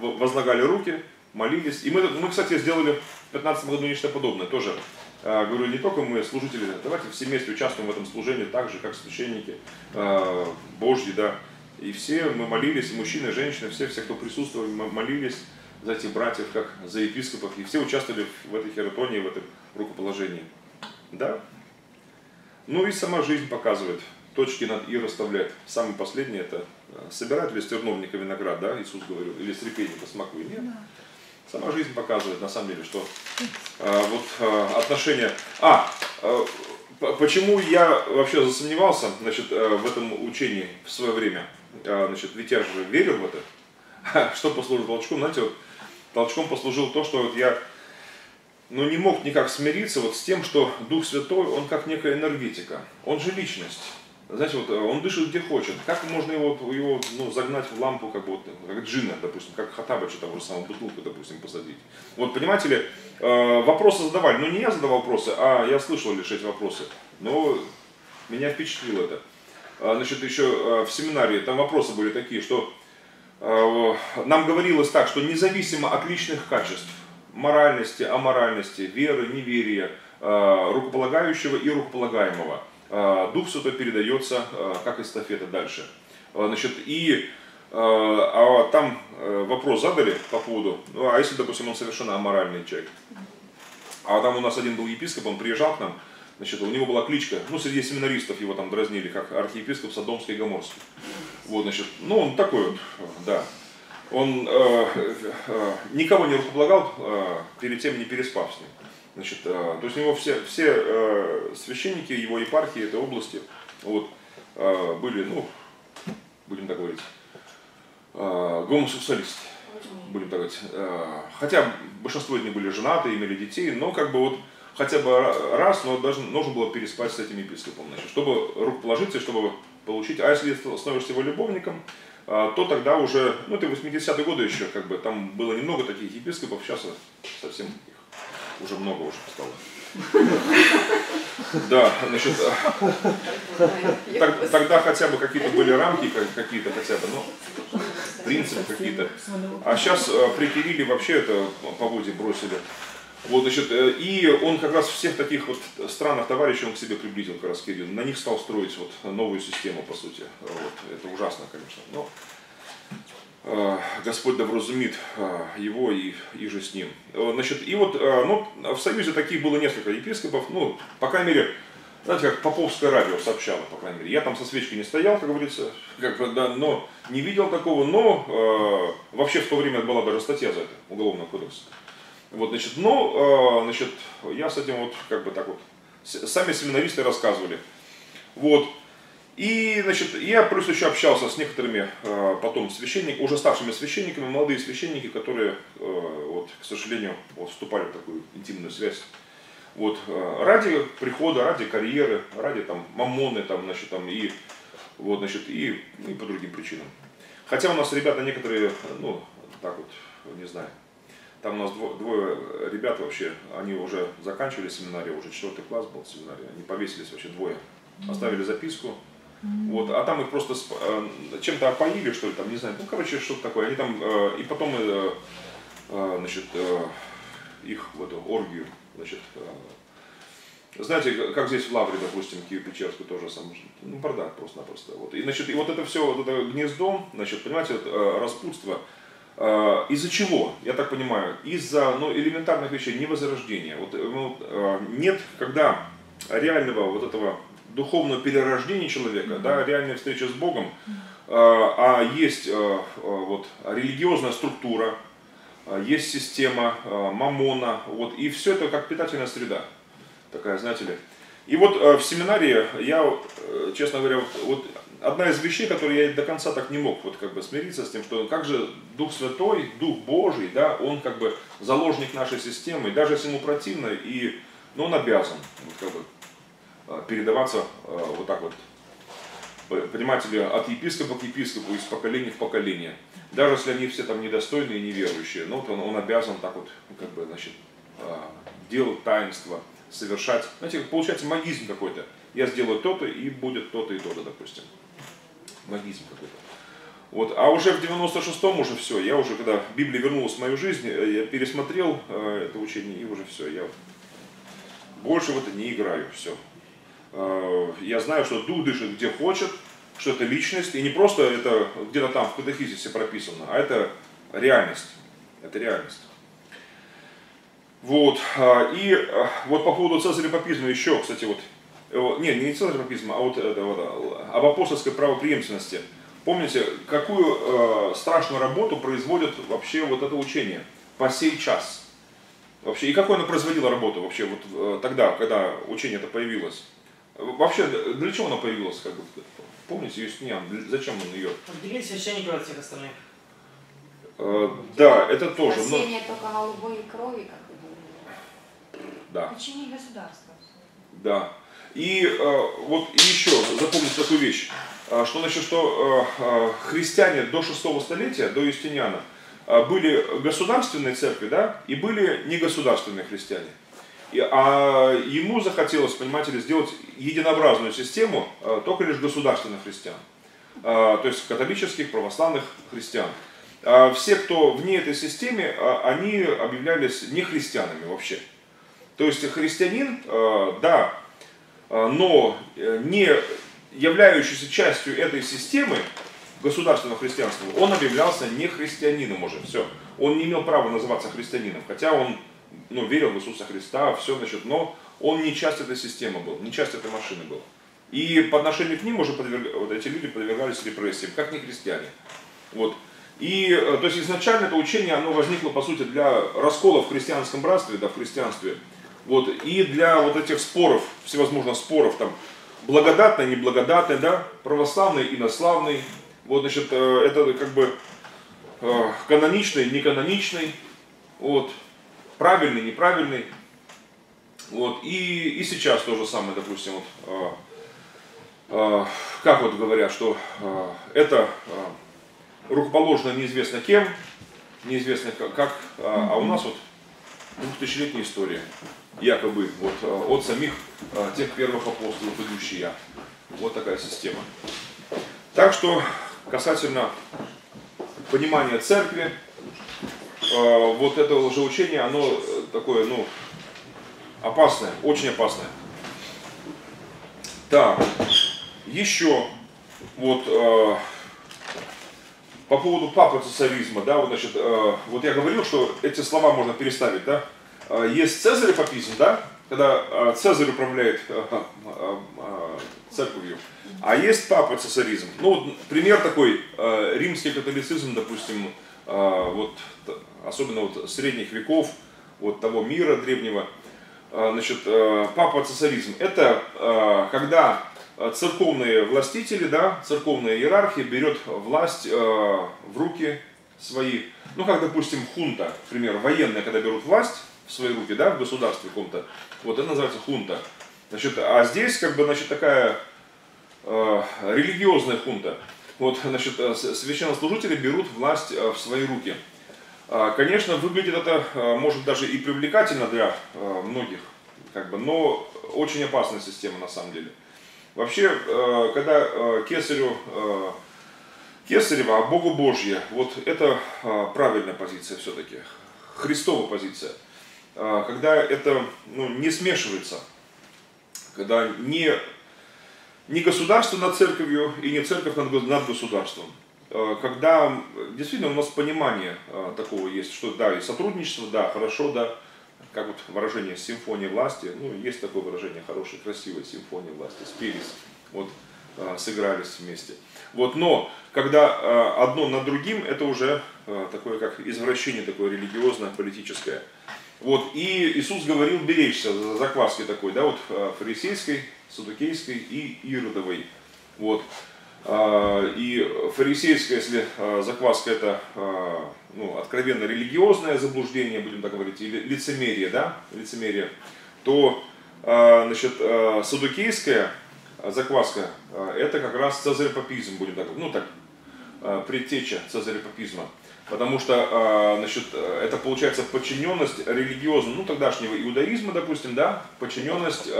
Speaker 1: возлагали руки, молились. И мы, мы кстати, сделали в 2015 году нечто подобное тоже. А, говорю, не только мы, служители, давайте все вместе участвуем в этом служении, так же, как священники а, Божьи, да. И все мы молились, и мужчины, и женщины, все, все, кто присутствовали, молились за этих братьев, как за епископов, и все участвовали в этой хератонии, в этом рукоположении. Да? Ну и сама жизнь показывает, точки над «и» расставляет. Самое последнее это а, собирать ли с терновника виноград, да, Иисус говорил, или с репейника смоквы. Нет. Сама жизнь показывает, на самом деле, что э, вот э, отношения... А, э, почему я вообще засомневался значит, э, в этом учении в свое время? Э, значит, ведь я же верил в это. Что послужило толчком? Знаете, вот толчком послужил то, что вот я ну, не мог никак смириться вот с тем, что Дух Святой, он как некая энергетика. Он же личность. Знаете, вот э, он дышит где хочет. Как можно его, его ну, загнать в лампу, как, вот, как джина, допустим, как Хатабыча того же самого бутылку, допустим, посадить. Вот, понимаете ли, э, вопросы задавали. Ну, не я задавал вопросы, а я слышал лишь эти вопросы. Но меня впечатлило это. А, значит, еще э, в семинарии там вопросы были такие, что нам говорилось так, что независимо от личных качеств, моральности, аморальности, веры, неверия, рукополагающего и рукополагаемого – Дух Святой передается а, как эстафета дальше. А, значит, и а там вопрос задали по поводу, ну, а если, допустим, он совершенно аморальный человек. А там у нас один был епископ, он приезжал к нам, значит, у него была кличка, ну, среди семинаристов его там дразнили, как архиепископ Содомский и Гоморский. Вот, значит, ну, он такой вот, да. Он э, э, никого не рукополагал, э, перед тем не переспав с ним. Значит, э, то есть у него все, все э, священники его епархии этой области вот, э, были, ну, будем так говорить, гомосексуалисты, будем так говорить. Хотя большинство из них были женаты, имели детей, но как бы вот хотя бы раз, но даже нужно было переспать с этим епископом, значит, чтобы рук положиться, чтобы получить. А если становишься его любовником, то тогда уже, ну это 80-е годы еще, как бы там было немного таких епископов, сейчас совсем уже много уже стало. Да, значит, тогда хотя бы какие-то были рамки, какие-то хотя бы, ну, принципы какие-то. А сейчас э, при вообще это по воде бросили. Вот, значит, э, и он как раз всех таких вот странных товарищей он к себе приблизил, как раз Кирилл. На них стал строить вот новую систему, по сути. Вот. Это ужасно, конечно. Но Э, Господь да э, его и, и же с ним. Э, значит, и вот ну, в Союзе таких было несколько епископов, ну, по крайней мере, знаете, как Поповское радио сообщало, по крайней мере. Я там со свечкой не стоял, как говорится, как бы, да, но не видел такого, но э, вообще в то время была даже статья за это, Уголовного кодекса. Вот, значит, но, э, значит, я с этим вот, как бы так вот, сами семинаристы рассказывали. Вот, и, значит, я плюс еще общался с некоторыми э, потом священниками, уже ставшими священниками, молодые священники, которые, э, вот, к сожалению, вот, вступали в такую интимную связь. Вот, э, ради прихода, ради карьеры, ради там мамоны, там, значит, там, и, вот, значит, и, и по другим причинам. Хотя у нас ребята некоторые, ну, так вот, не знаю, там у нас двое, двое ребят вообще, они уже заканчивали семинарию, уже четвертый класс был семинарий, они повесились вообще двое, оставили записку, вот, а там их просто э, чем-то опоили, что ли, там, не знаю, ну, короче, что-то такое. Они там, э, и потом, э, значит, их в эту оргию, значит, знаете, как здесь в Лавре, допустим, Киев-Печерску тоже сам, ну, бардак просто-напросто. Вот. И, значит, и вот это все, вот это гнездо, значит, понимаете, это, распутство, из-за чего, я так понимаю, из-за ну, элементарных вещей, невозрождения. Вот, ну, нет, когда реального вот этого духовного перерождения человека, mm-hmm. да, реальная встреча с Богом, а, а есть а, вот, религиозная структура, есть система мамона, вот, и все это как питательная среда, такая, знаете ли. И вот в семинарии я, э, честно говоря, вот, одна из вещей, которые я до конца так не мог вот как бы смириться с тем, что как же Дух Святой, Дух Божий, да, он как бы заложник нашей системы, и даже если ему противно, и, но он обязан вот, как бы, Э, передаваться э, вот так вот понимаете ли, от епископа к епископу, из поколения в поколение. Даже если они все там недостойные и неверующие, но вот он, он обязан так вот, ну, как бы, значит, а, делать таинство, совершать. Знаете, получается магизм какой-то. Я сделаю то-то, и будет то-то и то-то, допустим. Магизм какой-то. Вот. А уже в 96-м уже все, я уже, когда Библия вернулась в мою жизнь, э, я пересмотрел э, это учение, и уже все, я больше в это не играю, все. Э, я знаю, что Дух дышит где хочет, что это личность, и не просто это где-то там в катехизисе прописано, а это реальность. Это реальность. Вот. А, и а, вот по поводу Цезаря Папизма еще, кстати, вот, э, не, не Цезаря Папизма, а вот, это, об апостольской правоприемственности. Помните, какую э, страшную работу производит вообще вот это учение по сей час? Вообще, и какую оно производило работу вообще вот э, тогда, когда учение это появилось? Вообще, для чего оно появилось? Как бы, помните, Юстиниан, зачем он ее?
Speaker 4: Отделить священников от всех остальных.
Speaker 1: Э, да, это тоже. Но...
Speaker 3: Спасение только голубой крови, как вы говорили.
Speaker 1: Да.
Speaker 3: Почини государства.
Speaker 1: Да. И э, вот и еще запомните такую вещь, э, что значит, что э, э, христиане до 6 столетия, до Юстиниана, э, были государственные церкви, да, и были негосударственные христиане. И, а ему захотелось, понимаете ли, сделать единообразную систему э, только лишь государственных христиан. Э, то есть католических, православных христиан. А все, кто вне этой системы, э, они объявлялись не христианами вообще. То есть христианин, э, да, э, но э, не являющийся частью этой системы государственного христианства, он объявлялся не христианином уже. Все. Он не имел права называться христианином, хотя он ну, верил в Иисуса Христа, все, значит, но он не часть этой системы был, не часть этой машины был. И по отношению к ним уже подверг... вот эти люди подвергались репрессиям, как не христиане. Вот. И, то есть изначально это учение, оно возникло, по сути, для раскола в христианском братстве, да, в христианстве, вот, и для вот этих споров, всевозможных споров, там, благодатный, неблагодатный, да, православный, инославный, вот, значит, э, это как бы э, каноничный, неканоничный, вот, правильный, неправильный, вот, и, и сейчас то же самое, допустим, вот, э, как вот говорят, что это рукоположено неизвестно кем, неизвестно как, а у нас вот двухтысячелетняя история якобы вот, э, от самих э, тех первых апостолов, идущие. Вот такая система. Так что касательно понимания церкви, э, вот это лжеучение, оно такое, ну, опасное, очень опасное. Так, еще вот по поводу папы цесаризма, да, вот, значит, вот я говорил, что эти слова можно переставить, да, а, есть Цезарь папизм, да, когда а, Цезарь управляет а, церковью, а есть папа цесаризм. Ну, вот пример такой, римский католицизм, допустим, вот, особенно вот средних веков, вот того мира древнего, значит, папа цесаризм. Это когда церковные властители, да, церковная иерархия берет власть в руки свои, ну, как, допустим, хунта, например, военные, когда берут власть, в свои руки, да, в государстве каком-то. Вот это называется хунта. Значит, а здесь как бы, значит, такая э, религиозная хунта. Вот, значит, э, священнослужители берут власть э, в свои руки. Э, конечно, выглядит это, э, может, даже и привлекательно для э, многих, как бы, но очень опасная система на самом деле. Вообще, когда кесарю Кесарева, а Богу Божье, вот это правильная позиция все-таки, Христова позиция. А, когда это ну, не смешивается, когда не, не государство над церковью и не церковь над, над государством, а, когда действительно у нас понимание а, такого есть, что да, и сотрудничество, да, хорошо, да, как вот выражение симфония власти, ну, есть такое выражение хорошее, красивое, симфония власти, спелись, вот, сыгрались вместе. Вот, но когда одно над другим, это уже такое как извращение такое религиозное, политическое. Вот, и Иисус говорил беречься за закваски такой, да, вот э, фарисейской, садукейской и иродовой. Вот. А, и фарисейская, если э, закваска это э, ну, откровенно религиозное заблуждение, будем так говорить, или лицемерие, да, лицемерие, то значит, садукейская закваска, это как раз цезарепапизм, будем так, ну так, предтеча цезарепапизма. Потому что, значит, это получается подчиненность религиозному, ну тогдашнего иудаизма, допустим, да, подчиненность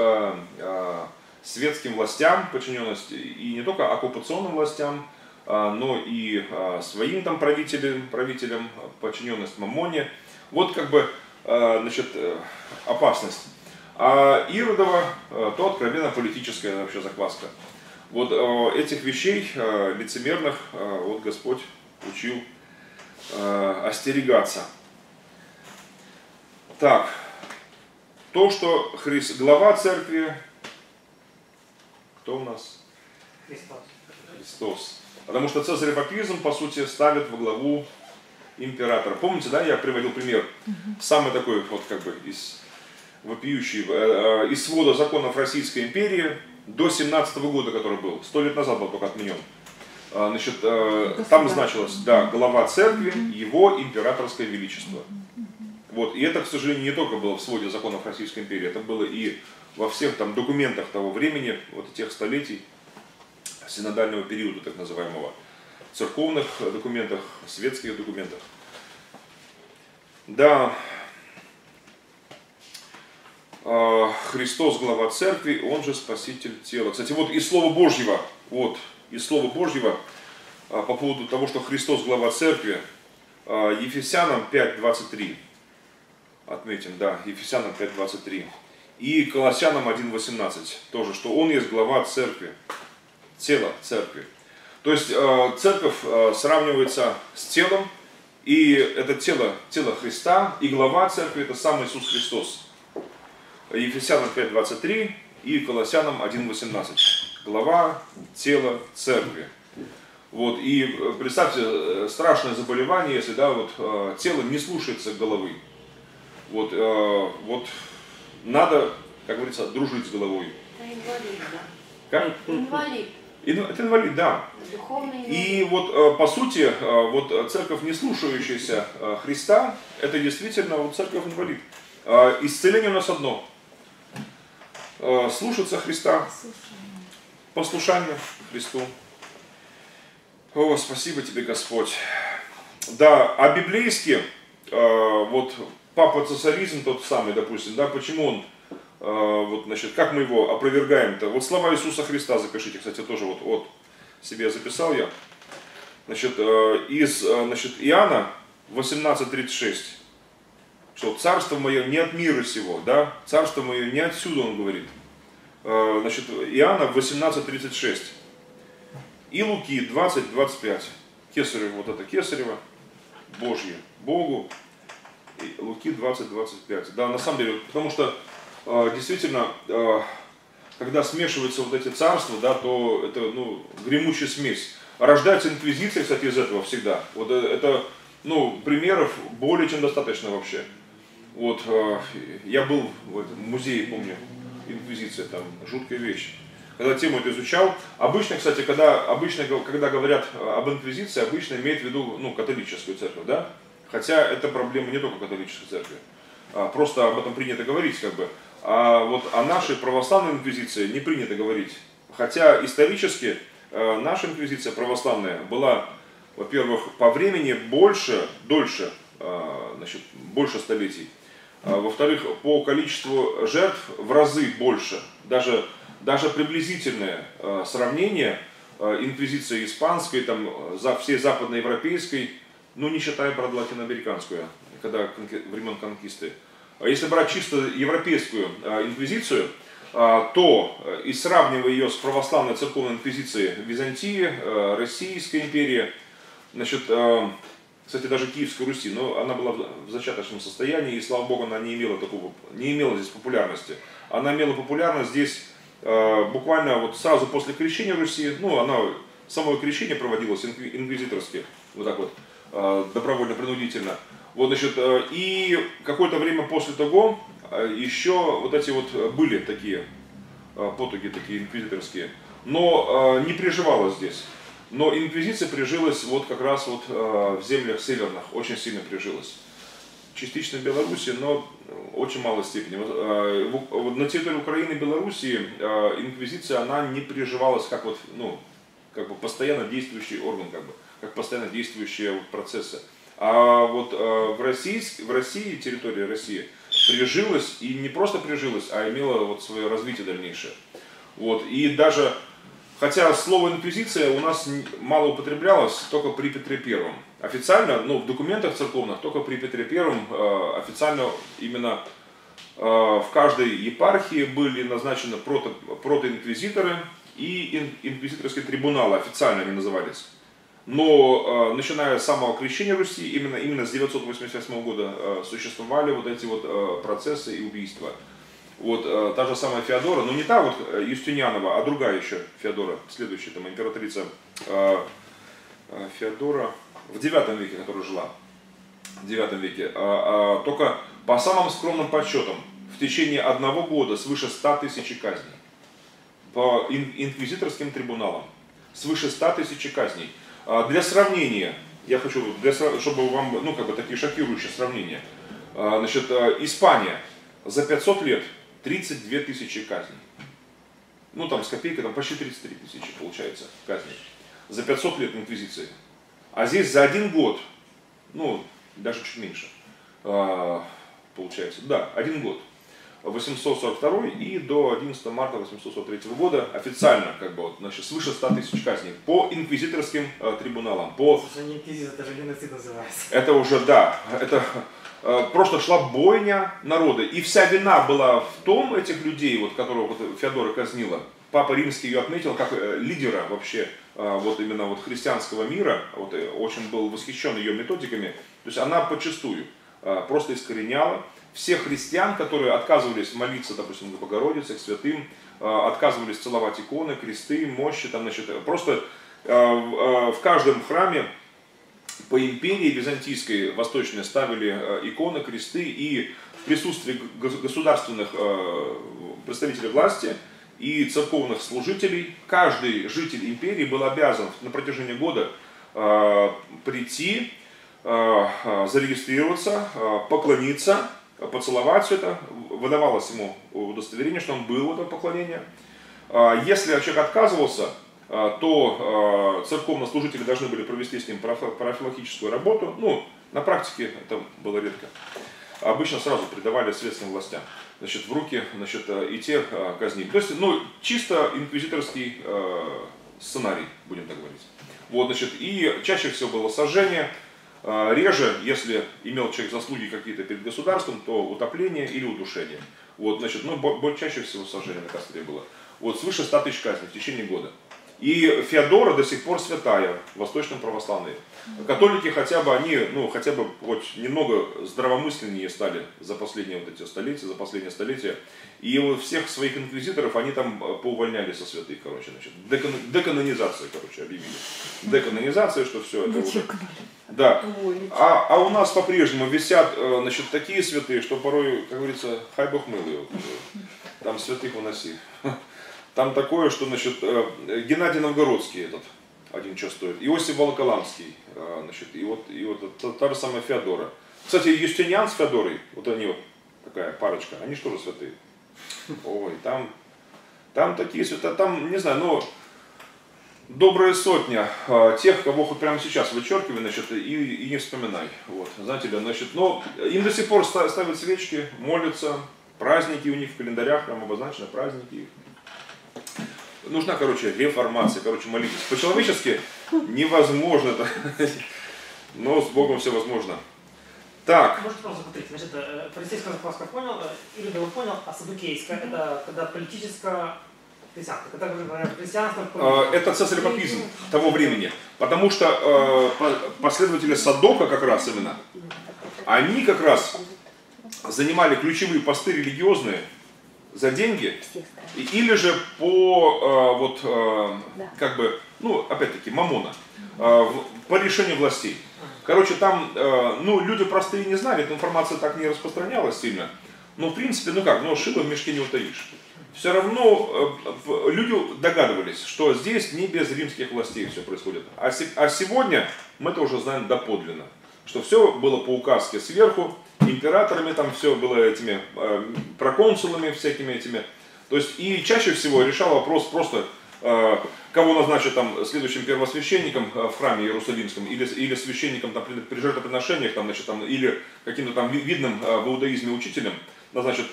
Speaker 1: светским властям, подчиненность и не только оккупационным властям, но и своим там правителям, правителям подчиненность Мамоне. Вот как бы, значит, э, опасность. А Иродова, э, то откровенно политическая вообще закваска. Вот э, этих вещей лицемерных вот Господь учил остерегаться. Так, то, что Христ, глава церкви, кто у нас?
Speaker 4: Христос.
Speaker 1: Христос. Потому что цезарепапизм, по сути, ставит во главу императора. Помните, да, я приводил пример, самый такой вот как бы из вопиющий, э, э, из свода законов Российской империи до 17 года, который был, сто лет назад был только отменен. А, значит, э, там значилось, да, глава церкви, его императорское величество. Вот, и это, к сожалению, не только было в своде законов Российской империи, это было и во всех там документах того времени, вот тех столетий, синодального периода, так называемого, церковных документах, светских документах. Да, а, Христос глава церкви, он же спаситель тела. Кстати, вот из Слова Божьего, вот, из Слова Божьего а, по поводу того, что Христос глава церкви, а, Ефесянам 5.23, отметим, да, Ефесянам 5.23, и Колоссянам 1.18, тоже, что он есть глава церкви, тело церкви. То есть церковь сравнивается с телом, и это тело, тело Христа, и глава церкви это сам Иисус Христос. Ефесянам 5.23 и Колоссянам 1.18. Глава тела церкви. Вот, и э, представьте, э, страшное заболевание, если да, вот, э, тело не слушается головы. Вот, вот надо, как говорится, дружить с головой.
Speaker 3: Это инвалид, да?
Speaker 1: Как?
Speaker 3: Инвалид.
Speaker 1: Это инвалид, да.
Speaker 3: Духовный
Speaker 1: И вот по сути, вот церковь, не слушающаяся Христа, это действительно вот церковь инвалид. Исцеление у нас одно. Э, слушаться Христа, послушание Христу. О, спасибо тебе, Господь. Да, а библейски, э, вот папа цесаризм тот самый, допустим, да, почему он, э, вот, значит, как мы его опровергаем-то? Вот слова Иисуса Христа запишите, кстати, тоже вот, вот себе записал я. Значит, из, значит, Иоанна 18.36 что царство мое не от мира сего, да, царство мое не отсюда, он говорит. Э, значит, Иоанна 18.36 и Луки 20.25. Кесарево, вот это Кесарево, Божье, Богу, Луки 20.25. Да, на самом деле, потому что э, действительно, э, когда смешиваются вот эти царства, да, то это, ну, гремучая смесь. Рождается инквизиция, кстати, из этого всегда. Вот это, ну, примеров более чем достаточно вообще. Вот, э, я был в музее, помню, инквизиция, там, жуткая вещь. Когда тему это изучал, обычно, кстати, когда, обычно, когда говорят об инквизиции, обычно имеют в виду, ну, католическую церковь, да? Хотя это проблема не только католической церкви. А, просто об этом принято говорить, как бы. А вот о нашей православной инквизиции не принято говорить. Хотя исторически э, наша инквизиция православная была, во-первых, по времени больше, дольше, э, значит, больше столетий. А, во-вторых, по количеству жертв в разы больше. Даже, даже приблизительное а, сравнение а, инквизиции испанской, там, за, всей западноевропейской, ну не считая, правда, латиноамериканскую, когда времен конкисты. Если брать чисто европейскую инквизицию, то и сравнивая ее с православной церковной инквизицией Византии, Российской империи, значит, кстати, даже Киевской Руси, но она была в зачаточном состоянии, и слава богу, она не имела такого, не имела здесь популярности. Она имела популярность здесь э, буквально вот сразу после крещения Руси, ну, она, само крещение проводилось инквизиторски, вот так вот, э, добровольно-принудительно. Вот, значит, э, и какое-то время после того э, еще вот эти вот были такие э, потуги, такие инквизиторские, но э, не приживалось здесь. Но инквизиция прижилась вот как раз вот э, в землях северных, очень сильно прижилась. частично в Беларуси, но в очень малой степени. Вот, э, на территории Украины и Белоруссии э, инквизиция, она не переживалась как вот, ну, как бы постоянно действующий орган, как бы, как постоянно действующие вот процессы. А вот э, в, России, в России, территория России, прижилась, и не просто прижилась, а имела вот свое развитие дальнейшее. Вот, и даже, хотя слово инквизиция у нас мало употреблялось только при Петре Первом. Официально, ну, в документах церковных, только при Петре Первом э, официально именно э, в каждой епархии были назначены прото, протоинквизиторы и ин- инквизиторские трибуналы, официально они назывались. Но э, начиная с самого крещения Руси, именно, именно с 988 года э, существовали вот эти вот э, процессы и убийства. Вот э, та же самая Феодора, но не та вот э, Юстинианова, а другая еще Феодора, следующая там императрица э, э, Феодора в 9 веке, которая жила, в 9 веке. А, а, только по самым скромным подсчетам, в течение одного года свыше 100 тысяч казней. По ин- инквизиторским трибуналам. Свыше 100 тысяч казней. А, Для сравнения, я хочу, для чтобы вам, ну, как бы такие шокирующие сравнения. А, Значит, а, Испания за 500 лет 32 тысячи казней. Ну, там с копейкой, там почти 33 тысячи получается казней. За 500 лет инквизиции. А здесь за один год, ну, даже чуть меньше, получается, да, один год. 842 и до 11 марта 843 года официально, как бы, вот, значит, свыше 100 тысяч казней по инквизиторским э, трибуналам, по
Speaker 4: Слушай, не инквизиция, это же геноцид называется.
Speaker 1: это уже, да, это э, просто шла бойня народа. И вся вина была в том, этих людей, вот, которых вот Феодора казнила, Папа Римский ее отметил как э, лидера вообще э, вот именно вот христианского мира, вот, э, очень был восхищен ее методиками. То есть она почастую э, просто искореняла всех христиан, которые отказывались молиться, допустим, к Богородице, к святым, э, отказывались целовать иконы, кресты, мощи, там, значит, просто э, в э, в каждом храме по империи византийской восточной ставили иконы, кресты и в присутствии гос- государственных представителей власти и церковных служителей каждый житель империи был обязан на протяжении года прийти, зарегистрироваться, поклониться, поцеловать все это. Выдавалось ему удостоверение, что он был в этом поклонении. А, Если человек отказывался, а, то а, церковнослужители должны были провести с ним профи- профилактическую работу. Ну, на практике это было редко. Обычно сразу придавали светским властям. Значит, в руки значит, и те казнили. То есть, ну, чисто инквизиторский сценарий, будем так говорить. Вот, значит, и чаще всего было сожжение, Реже, если имел человек заслуги какие-то перед государством, то утопление или удушение. Вот, значит, ну, бо- бо- чаще всего сожжение на костре было. Вот, свыше 100 тысяч казней в течение года. И Феодора до сих пор святая в восточном православии. Католики хотя бы, они, ну, хотя бы хоть немного здравомысленнее стали за последние вот эти столетия, за последние столетия. И вот всех своих инквизиторов они там э, поувольняли со святых, короче, значит, декан- деканонизация, короче, объявили. Деканонизация, что все это уже... Да. А, а у нас по-прежнему висят э, значит, такие святые, что порой, как говорится, хай бог вот, э, Там святых уноси. Там такое, что значит, э, Геннадий Новгородский этот, один что стоит, Иосиф Волоколамский, значит, и вот, и вот та, та же самая Феодора. Кстати, Юстиниан с Феодорой, вот они вот, такая парочка, они что же святые? Ой, там, там такие святые, там, не знаю, ну, добрая сотня а, тех, кого хоть прямо сейчас вычеркивай, значит, и, и не вспоминай. Вот, знаете ли, значит, но им до сих пор ста- ставят свечки, молятся, праздники у них в календарях, там обозначены праздники их. Нужна, короче, реформация, короче, молитесь. По-человечески невозможно это, но с Богом все возможно. Так,
Speaker 4: Может просто повторить. Значит, э, фарисейская закваска понял, э, Иудева понял, а садукейская это когда политическое христианство. Христианство,
Speaker 1: Э, это цесарепапизм того времени. Потому что э, по- последователи Садока как раз именно, они как раз занимали ключевые посты религиозные за деньги, или же по э, вот как бы, ну опять-таки мамона, по решению властей. Короче, там, ну, люди простые не знали, эта информация так не распространялась сильно. Но, в принципе, ну как, ну, шило в мешке не утаишь. Все равно э, люди догадывались, что здесь не без римских властей все происходит. А, а сегодня мы это уже знаем доподлинно. Что все было по указке сверху, императорами, там все было этими э, проконсулами всякими этими. То есть и чаще всего решал вопрос просто, э, кого назначат там следующим первосвященником в храме Иерусалимском, или, или священником там, при, при жертвоприношениях, там, значит, там, или каким-то там ви- видным в иудаизме учителем, назначат,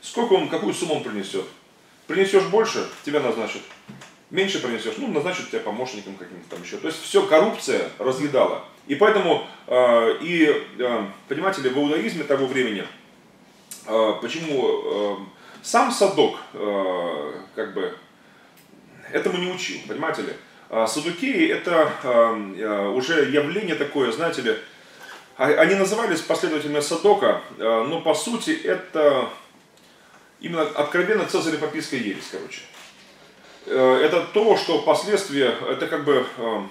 Speaker 1: сколько он, какую сумму он принесет. Принесешь больше, тебя назначат. Меньше принесешь, ну, назначат тебя помощником каким-то там еще. То есть все коррупция разъедала. И поэтому, э, и, э, понимаете ли, в иудаизме того времени, э, почему э, сам Садок, э, как бы, этому не учил, понимаете ли. А Садукеи это э, э, уже явление такое, знаете ли, а- они назывались последователями Садока, э, но по сути это именно откровенно цезарепапийская ересь, короче. Э, Это то, что впоследствии, это как бы, э,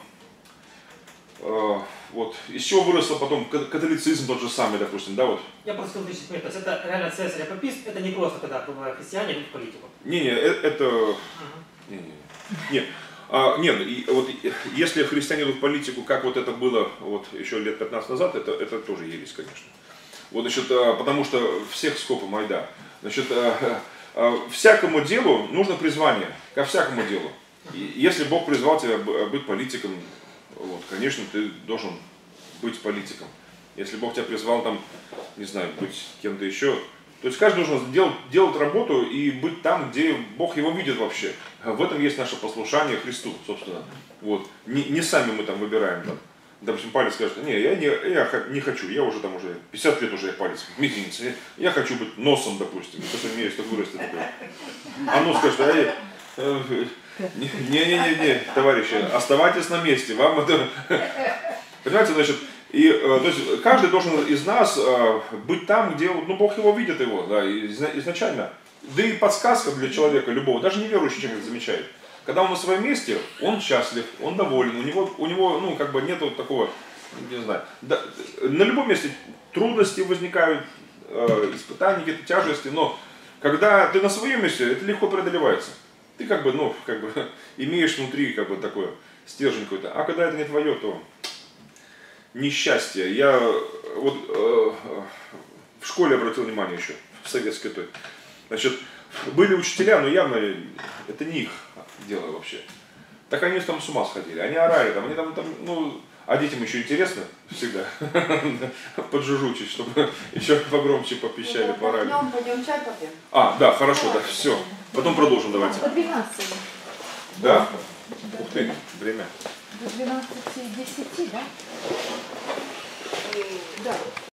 Speaker 1: э, вот, из чего выросло потом ка- католицизм тот же самый, допустим, да, вот.
Speaker 4: Я просто хотел уточнить, то есть это реально цесарь это не просто когда христиане идут в политику.
Speaker 1: Не-не, это... Не-не. Нет. А, нет, и вот если христиане идут в политику, как вот это было вот еще лет 15 назад, это, это тоже ересь, конечно. Вот, значит, потому что всех скопом айда. Значит, а, а, всякому делу нужно призвание, ко всякому делу. И если Бог призвал тебя быть политиком, вот, конечно, ты должен быть политиком. Если Бог тебя призвал там, не знаю, быть кем-то еще, то есть каждый должен делать, делать работу и быть там, где Бог его видит вообще. В этом есть наше послушание Христу, собственно. Вот. Не, не сами мы там выбираем. Там. Допустим, палец скажет, не, я не, я не хочу, я уже там уже 50 лет уже я палец, мизинец, я, я хочу быть носом, допустим, потому что у меня есть такой вырастет такой. А нос скажет, а я, э, не-не-не, товарищи, оставайтесь на месте, вам это... Понимаете, значит, и, э, то есть каждый должен из нас э, быть там, где ну, Бог его видит его, да, изна- изначально. Да и подсказка для человека любого, даже неверующий человек замечает. Когда он на своем месте, он счастлив, он доволен, у него, у него ну, как бы нету такого, не знаю, да, на любом месте трудности возникают, э, испытания, какие-то тяжести, но когда ты на своем месте, это легко преодолевается. Ты как бы, ну, как бы имеешь внутри как бы такое стержень какой-то. А когда это не твое, то несчастье. Я э, вот э, в школе обратил внимание еще, в советской той. Значит, были учителя, но явно это не их дело вообще. Так они там с ума сходили. Они орали, там, они там, там ну, а детям еще интересно всегда поджужучить, чтобы еще погромче попищали, поорали.
Speaker 3: Днем пойдем чай попьем.
Speaker 1: А, да, хорошо, да, все. Потом продолжим, давайте.
Speaker 2: До 12.
Speaker 1: Да? Ух ты, время.
Speaker 2: До 12.10, да?
Speaker 3: Да.